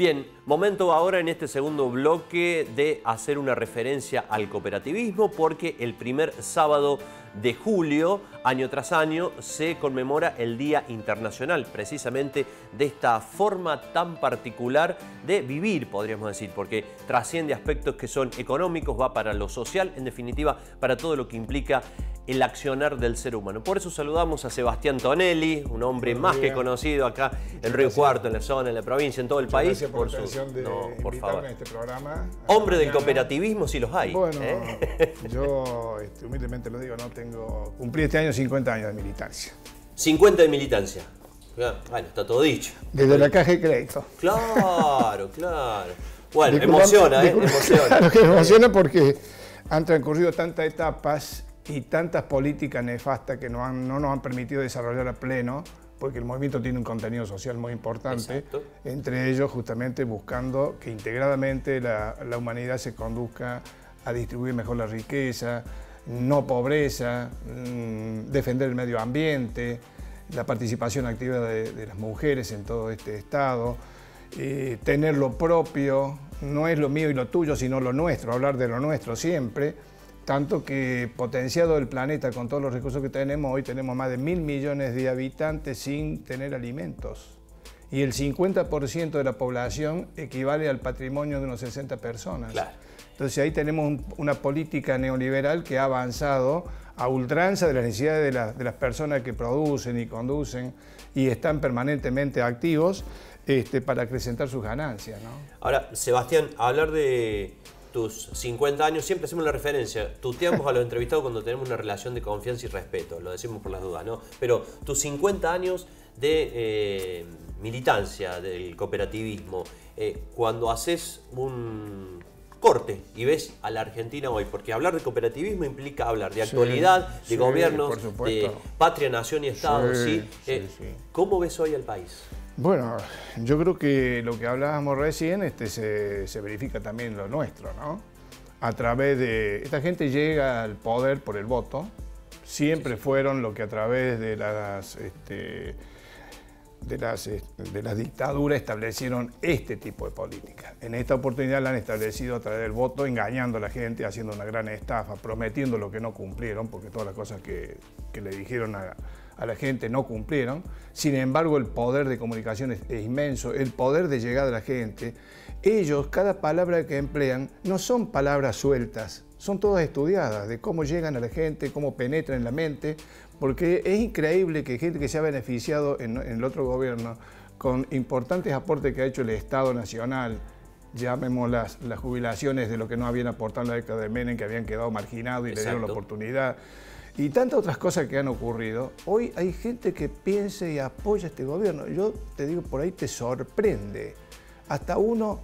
Bien, momento ahora en este segundo bloque de hacer una referencia al cooperativismo porque el primer sábado de julio, año tras año, se conmemora el Día Internacional precisamente de esta forma tan particular de vivir, podríamos decir, porque trasciende aspectos que son económicos, va para lo social, en definitiva, para todo lo que implica el accionar del ser humano. Por eso saludamos a Sebastián Tonelli, un hombre más que conocido acá en Río Cuarto, en la zona, en la provincia, en todo el país. por, por su de no, por favor. este programa. Hombre del cooperativismo, si los hay. Bueno, ¿eh? yo este, humildemente lo digo, no tengo. Cumplí este año 50 años de militancia. 50 de militancia. Bueno, está todo dicho. Desde la caja de crédito. Claro, claro. Bueno, emociona, ¿eh? Emociona. Claro que emociona porque han transcurrido tantas etapas y tantas políticas nefastas que no, no nos han permitido desarrollar a pleno, porque el movimiento tiene un contenido social muy importante, entre ellos justamente buscando que integradamente la, la, humanidad se conduzca a distribuir mejor la riqueza, no pobreza, mm, defender el medio ambiente, la participación activa de, las mujeres en todo este estado, eh, tener lo propio, no es lo mío y lo tuyo, sino lo nuestro, hablar de lo nuestro siempre, tanto que potenciado el planeta con todos los recursos que tenemos, hoy tenemos más de mil millones de habitantes sin tener alimentos. Y el 50% de la población equivale al patrimonio de unos 60 personas. Entonces ahí tenemos una política neoliberal que ha avanzado a ultranza de las necesidades de, de, las personas que producen y conducen y están permanentemente activos este, para acrecentar sus ganancias. ¿no? Ahora, Sebastián, hablar de tus 50 años, siempre hacemos la referencia, tuteamos a los entrevistados cuando tenemos una relación de confianza y respeto, lo decimos por las dudas, ¿no? Pero tus 50 años de eh, militancia del cooperativismo, eh, cuando haces un corte y ves a la Argentina hoy, porque hablar de cooperativismo implica hablar de actualidad, de gobiernos, de patria, nación y Estado, ¿sí? Eh, ¿Cómo ves hoy al país? Bueno, yo creo que lo que hablábamos recién este, se, verifica también lo nuestro, ¿no? A través de... Esta gente llega al poder por el voto, siempre fueron lo que a través de las, este, de las, de las dictaduras establecieron este tipo de política. En esta oportunidad la han establecido a través del voto, engañando a la gente, haciendo una gran estafa, prometiendo lo que no cumplieron, porque todas las cosas que, que le dijeron a a la gente no cumplieron. Sin embargo, el poder de comunicación es, inmenso, el poder de llegar a la gente. Ellos, cada palabra que emplean, no son palabras sueltas, son todas estudiadas, de cómo llegan a la gente, cómo penetran en la mente, porque es increíble que gente que se ha beneficiado en, el otro gobierno con importantes aportes que ha hecho el Estado Nacional, llamemos las, jubilaciones de lo que no habían aportado en la década de Menem, que habían quedado marginados y le dieron la oportunidad y tantas otras cosas que han ocurrido, hoy hay gente que piensa y apoya este gobierno. Yo te digo, por ahí te sorprende. Hasta uno,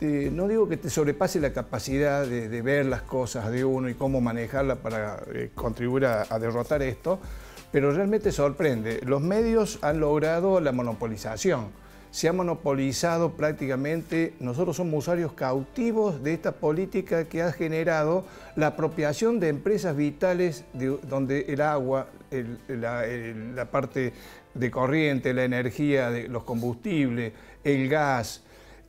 no digo que te sobrepase la capacidad de, ver las cosas de uno y cómo manejarla para eh, contribuir a derrotar esto, pero realmente sorprende. Los medios han logrado la monopolización se ha monopolizado prácticamente, nosotros somos usuarios cautivos de esta política que ha generado la apropiación de empresas vitales donde el agua, la, parte de corriente, la energía, los combustibles, el gas,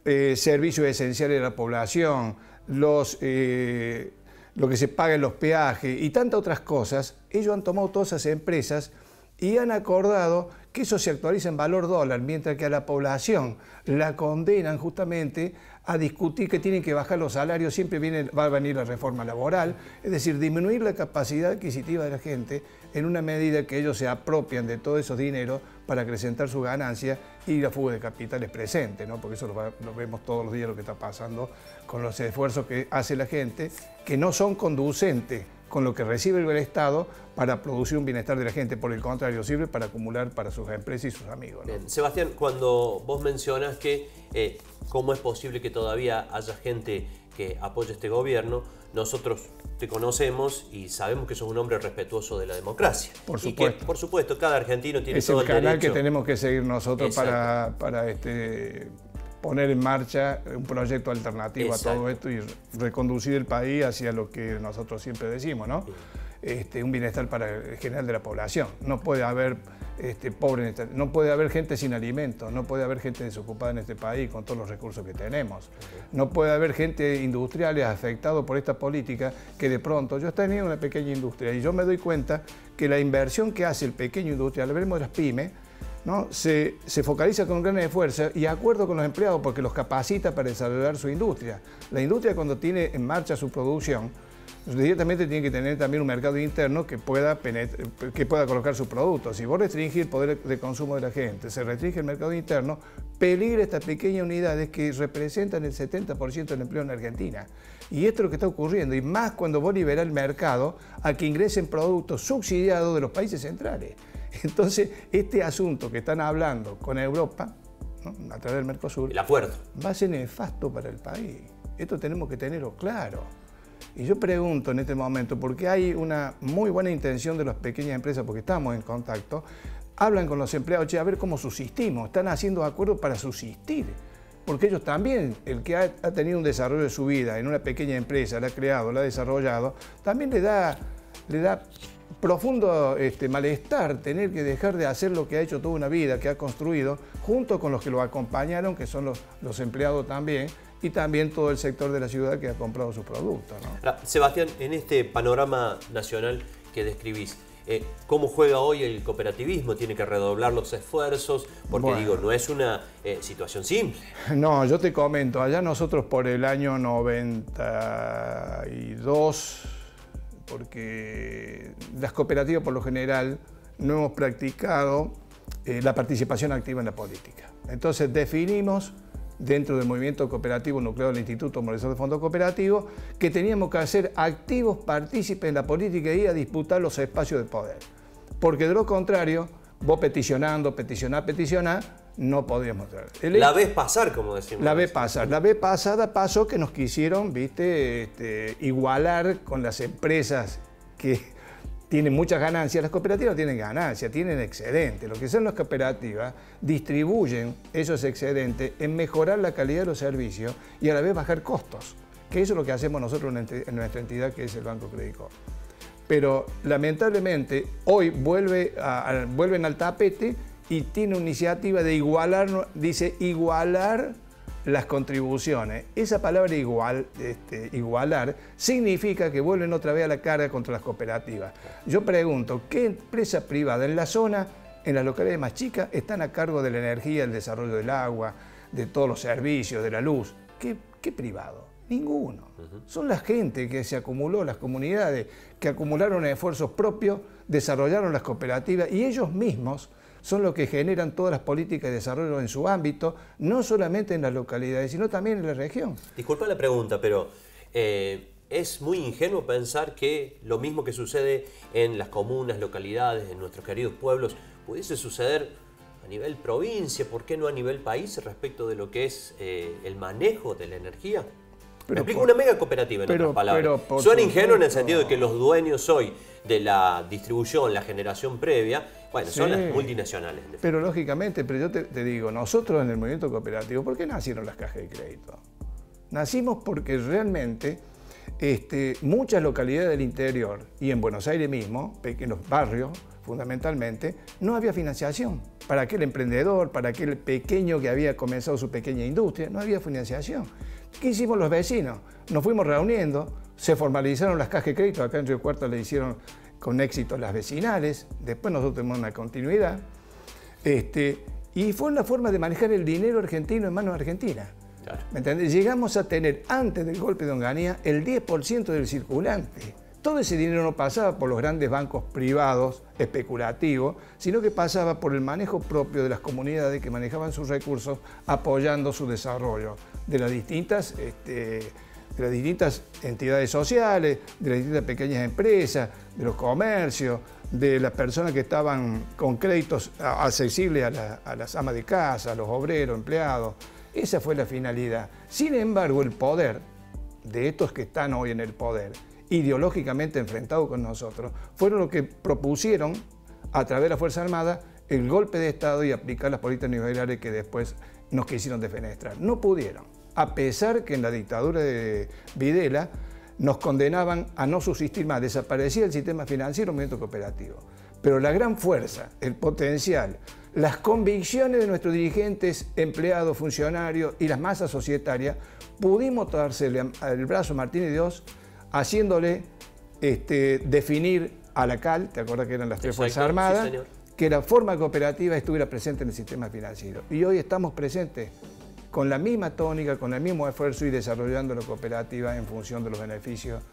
eh, servicios esenciales de la población, eh, lo que se paga en los peajes y tantas otras cosas, ellos han tomado todas esas empresas y han acordado que eso se actualiza en valor dólar, mientras que a la población la condenan justamente a discutir que tienen que bajar los salarios, siempre viene, va a venir la reforma laboral, es decir, disminuir la capacidad adquisitiva de la gente en una medida que ellos se apropian de todos esos dineros para acrecentar su ganancia y la fuga de capitales presente, ¿no? porque eso lo, vemos todos los días lo que está pasando con los esfuerzos que hace la gente, que no son conducentes con lo que recibe el Estado para producir un bienestar de la gente. Por el contrario, sirve para acumular para sus empresas y sus amigos. Sebastián, cuando vos mencionas que eh, cómo es posible que todavía haya gente que apoye este gobierno, nosotros te conocemos y sabemos que sos un hombre respetuoso de la democracia. Por supuesto. que, por supuesto, cada argentino tiene todo el, el canal que tenemos que seguir nosotros para, para este, poner en marcha un proyecto alternativo a todo esto y reconducir el país hacia lo que nosotros siempre decimos, ¿no? este, un bienestar para el general de la población. No puede haber este, pobres, no puede haber gente sin alimentos, no puede haber gente desocupada en este país con todos los recursos que tenemos. No puede haber gente industrial afectado por esta política que de pronto, yo tenido una pequeña industria y yo me doy cuenta que la inversión que hace el pequeño industrial, veremos las pymes, ¿no? se, focaliza con un gran esfuerzo y acuerdo con los empleados porque los capacita para desarrollar su industria. La industria cuando tiene en marcha su producción, directamente tiene que tener también un mercado interno que pueda, que pueda colocar sus productos. Si vos restringís el poder de consumo de la gente, se restringe el mercado interno, peligra estas pequeñas unidades que representan el 70% del empleo en Argentina. Y esto es lo que está ocurriendo, y más cuando vos liberás el mercado a que ingresen productos subsidiados de los países centrales. Entonces, este asunto que están hablando con Europa, a través del Mercosur, el acuerdo. va a ser nefasto para el país. Esto tenemos que tenerlo claro. Y yo pregunto en este momento, porque hay una muy buena intención de las pequeñas empresas, porque estamos en contacto, hablan con los empleados, che, a ver cómo subsistimos, están haciendo acuerdos para subsistir. Porque ellos también, el que ha, tenido un desarrollo de su vida en una pequeña empresa, la ha creado, la ha desarrollado, también le da, le da profundo este, malestar tener que dejar de hacer lo que ha hecho toda una vida, que ha construido, junto con los que lo acompañaron, que son los, los empleados también, y también todo el sector de la ciudad que ha comprado sus productos. Sebastián, en este panorama nacional que describís, eh, ¿cómo juega hoy el cooperativismo? ¿Tiene que redoblar los esfuerzos? Porque digo, no es una eh, situación simple. No, yo te comento, allá nosotros por el año 92, porque las cooperativas por lo general no hemos practicado eh, la participación activa en la política. Entonces definimos dentro del movimiento cooperativo nucleado del Instituto Morizón de Fondo Cooperativo, que teníamos que hacer activos partícipes en la política y a disputar los espacios de poder. Porque de lo contrario, vos peticionando, peticionar, peticionar, no podíamos La vez pasar, como decimos. La vez pasar. La vez pasada pasó que nos quisieron, viste, este, igualar con las empresas que tienen muchas ganancias, las cooperativas tienen ganancias, tienen excedentes. Lo que son las cooperativas distribuyen esos excedentes en mejorar la calidad de los servicios y a la vez bajar costos, que eso es lo que hacemos nosotros en nuestra entidad que es el Banco Crédito. Pero lamentablemente hoy vuelve vuelven al tapete y tiene una iniciativa de igualar, dice igualar las contribuciones. Esa palabra igual, este, igualar significa que vuelven otra vez a la carga contra las cooperativas. Yo pregunto, ¿qué empresa privada en la zona, en las localidades más chicas, están a cargo de la energía, el desarrollo del agua, de todos los servicios, de la luz? ¿Qué, qué privado? Ninguno. Son la gente que se acumuló, las comunidades que acumularon esfuerzos propios, desarrollaron las cooperativas y ellos mismos son los que generan todas las políticas de desarrollo en su ámbito, no solamente en las localidades, sino también en la región. Disculpa la pregunta, pero eh, es muy ingenuo pensar que lo mismo que sucede en las comunas, localidades, en nuestros queridos pueblos, pudiese suceder a nivel provincia, ¿por qué no a nivel país respecto de lo que es eh, el manejo de la energía? Pero explico una mega cooperativa en otras palabras. Suena ingenuo en el sentido de que los dueños hoy de la distribución, la generación previa, bueno, son las multinacionales. Pero lógicamente, pero yo te, digo, nosotros en el movimiento cooperativo, ¿por qué nacieron las cajas de crédito? Nacimos porque realmente este, muchas localidades del interior y en Buenos Aires mismo, pequeños barrios fundamentalmente, no había financiación. Para aquel emprendedor, para aquel pequeño que había comenzado su pequeña industria, no había financiación. ¿Qué hicimos los vecinos? Nos fuimos reuniendo, se formalizaron las cajas de crédito, acá en Río Cuarto le hicieron con éxito las vecinales, después nosotros tuvimos una continuidad, este, y fue una forma de manejar el dinero argentino en manos argentinas. ¿Me Llegamos a tener antes del golpe de Onganía el 10% del circulante. Todo ese dinero no pasaba por los grandes bancos privados especulativos, sino que pasaba por el manejo propio de las comunidades que manejaban sus recursos apoyando su desarrollo de las distintas, este, de las distintas entidades sociales, de las distintas pequeñas empresas, de los comercios, de las personas que estaban con créditos accesibles a, a las amas de casa, a los obreros, empleados. Esa fue la finalidad. Sin embargo, el poder de estos que están hoy en el poder, ideológicamente enfrentados con nosotros, fueron los que propusieron, a través de la Fuerza Armada, el golpe de Estado y aplicar las políticas neoliberales que después nos quisieron defenestrar. No pudieron, a pesar que en la dictadura de Videla nos condenaban a no subsistir más, desaparecía el sistema financiero, el movimiento cooperativo. Pero la gran fuerza, el potencial, las convicciones de nuestros dirigentes, empleados, funcionarios y las masas societarias, pudimos darse el brazo a Martín y Dios haciéndole este, definir a la CAL, ¿te acuerdas que eran las tres Fuerzas Armadas? que la forma cooperativa estuviera presente en el sistema financiero. Y hoy estamos presentes con la misma tónica, con el mismo esfuerzo y desarrollando la cooperativa en función de los beneficios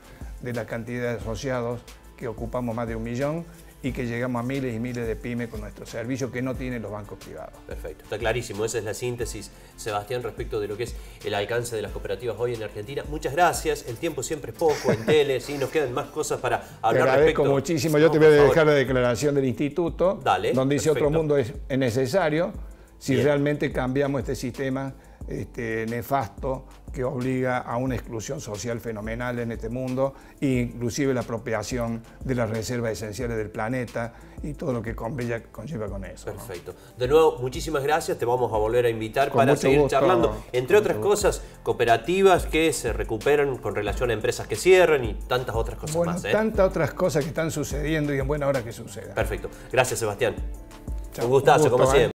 de la cantidad de asociados que ocupamos más de un millón y que llegamos a miles y miles de pymes con nuestro servicio que no tienen los bancos privados. Perfecto, está clarísimo. Esa es la síntesis, Sebastián, respecto de lo que es el alcance de las cooperativas hoy en Argentina. Muchas gracias. El tiempo siempre es poco en tele, ¿sí? nos quedan más cosas para hablar. Te agradezco muchísimo. Yo te voy a dejar la declaración del instituto, donde dice otro mundo es necesario si realmente cambiamos este sistema este, nefasto que obliga a una exclusión social fenomenal en este mundo, inclusive la apropiación de las reservas esenciales del planeta y todo lo que conlleva, con eso. Perfecto. De nuevo, muchísimas gracias. Te vamos a volver a invitar para seguir charlando. Entre otras cosas, cooperativas que se recuperan con relación a empresas que cierran y tantas otras cosas más. ¿eh? Tantas otras cosas que están sucediendo y en buena hora que sucedan. Perfecto. Gracias, Sebastián. Un gustazo, como ¿eh? siempre.